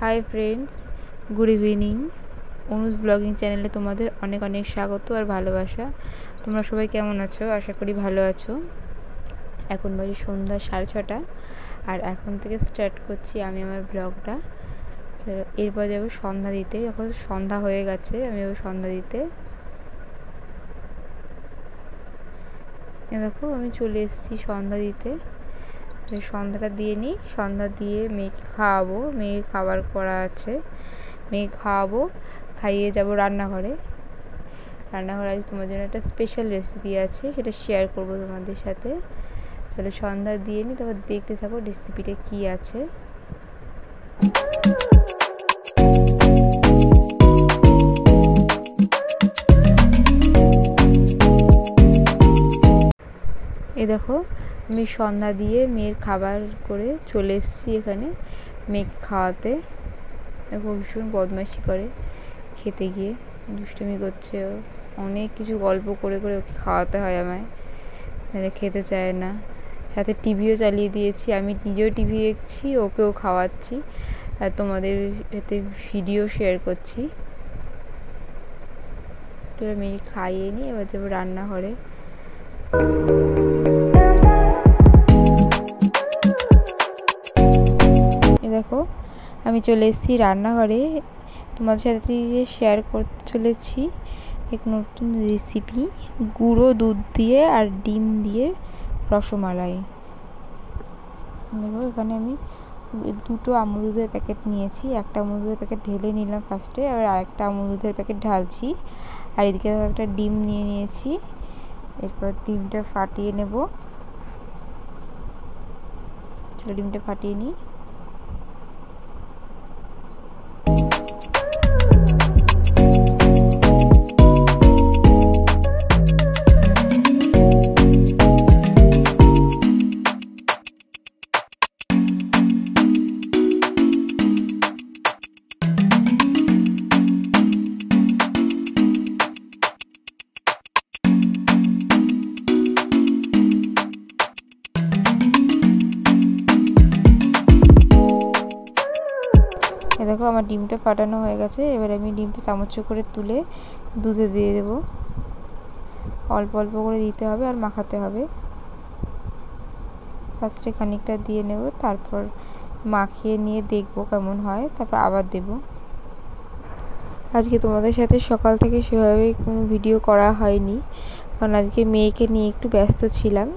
Hi friends good evening Anuj blogging চ্যানেলে তোমাদের অনেক অনেক স্বাগত আর ভালোবাসা। তোমরা সবাই কেমন আছো? আশা করি ভালো আছো। এখন বাজে সন্ধ্যা সাড়ে ছটা। আর এখন থেকে স্টার্ট করছি আমি আমার ব্লগটা এরপর যাব সন্ধ্যা দিতে। এখন সন্ধ্যা হয়ে গেছে, আমি যাব সন্ধ্যা দিতে। দেখো, আমি চলে এসেছি সন্ধ্যা দিতে। সন্ধ্যাটা দিয়ে নিই। সন্ধ্যা দিয়ে মেয়েকে খাওয়াবো। মেয়ে খাবার করা আছে। মেয়ে খাওয়াবো, খাইয়ে যাব রান্নাঘরে। রান্নাঘরে আজ তোমার জন্য একটা স্পেশাল রেসিপি আছে, সেটা শেয়ার করব তোমাদের সাথে। চলো সন্ধ্যা দিয়ে নিই, তারপর দেখতে থাকো রেসিপিটা কী আছে। এ দেখো আমি সন্ধ্যা দিয়ে মেয়ের খাবার করে চলে এসেছি এখানে মেয়েকে খাওয়াতে। দেখো ভীষণ বদমাইশি করে খেতে গিয়ে। দুষ্টুমি করছে অনেক কিছু গল্প করে করে ওকে খাওয়াতে হয় আমায়। খেতে চায় না। সাথে টিভিও চালিয়ে দিয়েছি। আমি নিজেও টিভি দেখছি, ওকেও খাওয়াচ্ছি। আর তোমাদের সাথে ভিডিও শেয়ার করছি। মেয়ে খাইয়ে নিই, এবার যাব রান্নাঘরে। দেখো, আমি চলে এসেছি রান্নাঘরে। তোমাদের সাথে শেয়ার করতে চলেছি, এক নতুন রেসিপি গুঁড়ো দুধ দিয়ে আর ডিম দিয়ে রসমালাই। দেখো, এখানে আমি দুটো আমুল দুধের প্যাকেট নিয়েছি। একটা আমুল দুধের প্যাকেট ঢেলে নিলাম ফার্স্টে আর আরেকটা আমুল দুধের প্যাকেট ঢালছি। আর এদিকে একটা ডিম নিয়ে নিয়েছি। এরপর ডিমটা ফাটিয়ে নেব। ডিমটা ফাটিয়ে নিই। আমার ডিমটা ফাটানো হয়ে গেছে। এবার আমি ডিমটা চামচ করে তুলে দুধে দিয়ে দেবো। অল্প অল্প করে দিতে হবে আর মাখাতে হবে। ফার্স্টে খানিকটা দিয়ে নেব, তারপর মাখিয়ে নিয়ে দেখব কেমন হয়, তারপর আবার দেব। আজকে তোমাদের সাথে সকাল থেকে সেভাবে কোনো ভিডিও করা হয়নি, কারণ আজকে মেয়েকে নিয়ে একটু ব্যস্ত ছিলাম।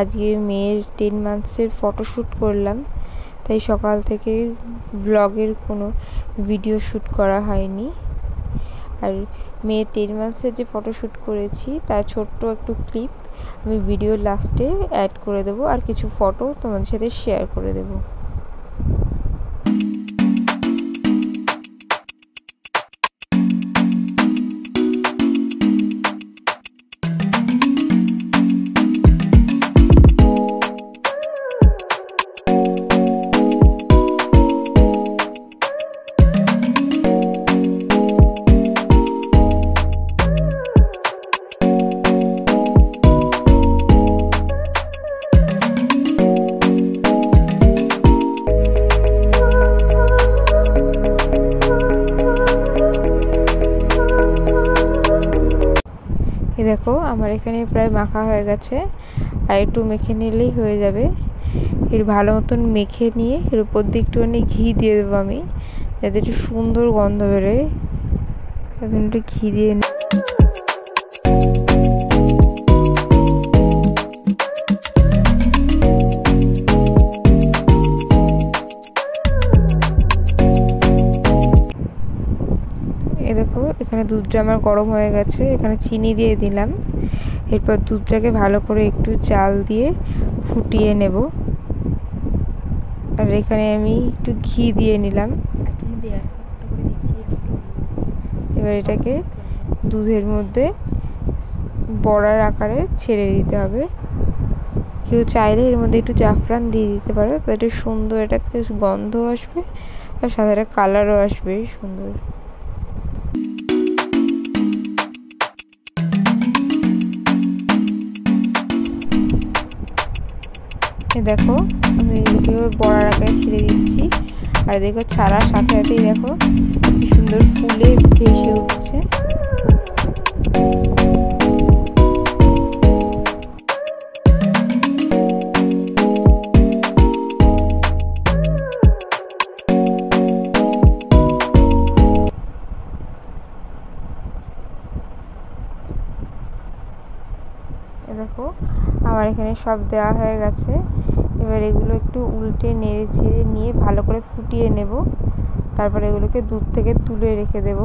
আজকে মেয়ের টেন মান্থসের ফটোশ্যুট করলাম। তাই সকাল থেকে ব্লগের কোনো ভিডিও শ্যুট করা হয়নি। আর মেয়ে টেন মান্থসের যে ফটোশ্যুট করেছি, তার ছোট্ট একটু ক্লিপ আমি ভিডিও লাস্টে অ্যাড করে দেবো। আর কিছু ফটো তোমাদের সাথে শেয়ার করে দেবো। দেখো, আমার এখানে প্রায় মাখা হয়ে গেছে। আর একটু মেখে নিলেই হয়ে যাবে। এর ভালো মতন মেখে নিয়ে এর উপর দিয়ে একটুখানি ঘি দিয়ে দেবো আমি, যাতে একটু সুন্দর গন্ধ বেরোয়। এখন একটু ঘি দিয়ে এ এখানে দুধটা আমার গরম হয়ে গেছে এখানে চিনি দিয়ে দিলাম। এরপর দুধটাকে ভালো করে একটু জাল দিয়ে ফুটিয়ে নেব। আর এখানে আমি একটু ঘি দিয়ে নিলাম। এবার এটাকে দুধের মধ্যে বড়ার আকারে ছেড়ে দিতে হবে। কেউ চাইলে এর মধ্যে একটু জাফরান দিয়ে দিতে পারো তাতে সুন্দর একটা গন্ধ আসবে আর সাথে একটা কালারও আসবে সুন্দর। দেখো, আমি এদিকে বড়ার আকারে ছেড়ে দিচ্ছি। আর দেখো ছাড়ার সাথে সাথেই দেখো, কি সুন্দর ফুলে ভেসে উঠছে। দেখো, আমার এখানে সব দেওয়া হয়ে গেছে। এবার এগুলো একটু উল্টে নেড়ে ছেড়ে নিয়ে ভালো করে ফুটিয়ে নেব। তারপরে এগুলোকে দুধ থেকে তুলে রেখে দেব।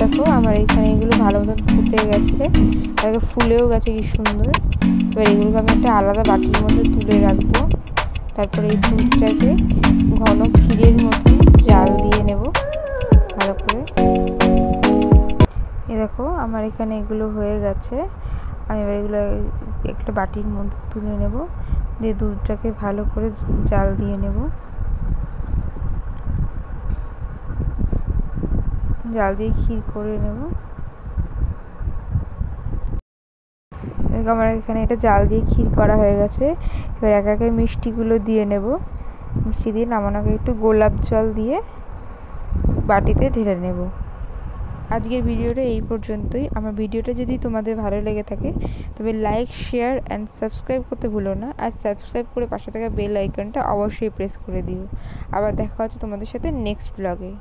দেখো আমার এখানে এগুলো ভালো মতন ফুটে গেছে। ফুলেও গেছে, কি সুন্দর। এবার এগুলোকে আমি একটা আলাদা বাটির মধ্যে তুলে রাখব। তারপরে এই দুধটাকে ঘন ক্ষীরের মতন জাল দিয়ে নেব ভালো করে। এ দেখো, আমার এখানে এগুলো হয়ে গেছে। আমি এবার এগুলো একটা বাটির মধ্যে তুলে নেব। দিয়ে দুধটাকে ভালো করে জাল দিয়ে নেব। জাল দিয়ে ক্ষীর করে নেব। আমার এখানে এটা জাল দিয়ে ক্ষীর করা হয়ে গেছে। এবার একে একে মিষ্টিগুলো দিয়ে নেব। মিষ্টি দিয়ে নামানো আগে একটু গোলাপ জল দিয়ে বাটিতে ঢেলে নেব। আজকের ভিডিওটা এই পর্যন্তই। আমার ভিডিওটা যদি তোমাদের ভালো লেগে থাকে, তবে লাইক, শেয়ার অ্যান্ড সাবস্ক্রাইব করতে ভুলো না। আর সাবস্ক্রাইব করে পাশে থাকা বেল আইকনটা অবশ্যই প্রেস করে দিও। আবার দেখা হচ্ছে তোমাদের সাথে নেক্সট ব্লগে।